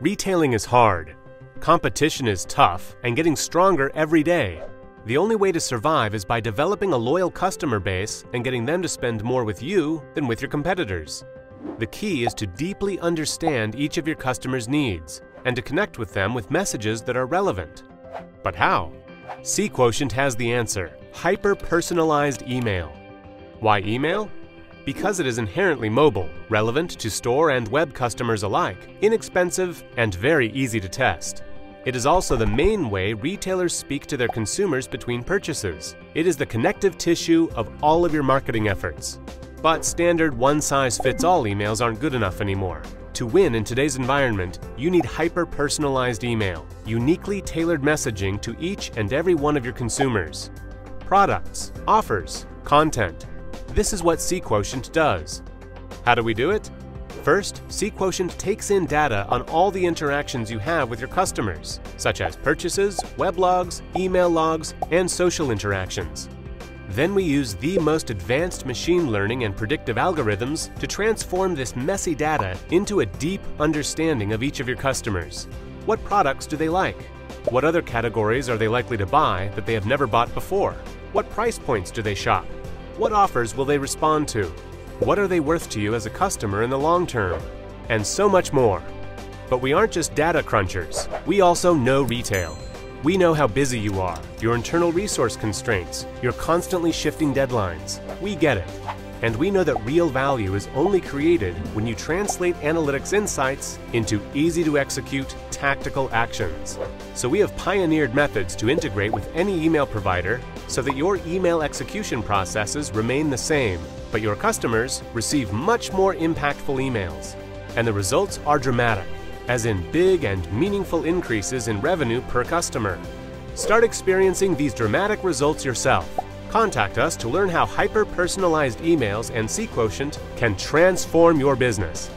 Retailing is hard. Competition is tough and getting stronger every day. The only way to survive is by developing a loyal customer base and getting them to spend more with you than with your competitors. The key is to deeply understand each of your customers' needs and to connect with them with messages that are relevant. But how? SeeQuotient has the answer hyper personalized email. Why email? Because it is inherently mobile, relevant to store and web customers alike, inexpensive, and very easy to test. It is also the main way retailers speak to their consumers between purchases. It is the connective tissue of all of your marketing efforts. But standard one-size-fits-all emails aren't good enough anymore. To win in today's environment, you need hyper-personalized email, uniquely tailored messaging to each and every one of your consumers. Products, offers, content. This is what SeeQuotient does. How do we do it? First, SeeQuotient takes in data on all the interactions you have with your customers, such as purchases, web logs, email logs, and social interactions. Then we use the most advanced machine learning and predictive algorithms to transform this messy data into a deep understanding of each of your customers. What products do they like? What other categories are they likely to buy that they have never bought before? What price points do they shop? What offers will they respond to? What are they worth to you as a customer in the long term? And so much more. But we aren't just data crunchers, we also know retail. We know how busy you are, your internal resource constraints, your constantly shifting deadlines. We get it. And we know that real value is only created when you translate analytics insights into easy to execute tactical actions. So we have pioneered methods to integrate with any email provider so that your email execution processes remain the same, but your customers receive much more impactful emails. And the results are dramatic as in big and meaningful increases in revenue per customer. Start experiencing these dramatic results yourself. Contact us to learn how hyper personalized emails and SeeQuotient can transform your business.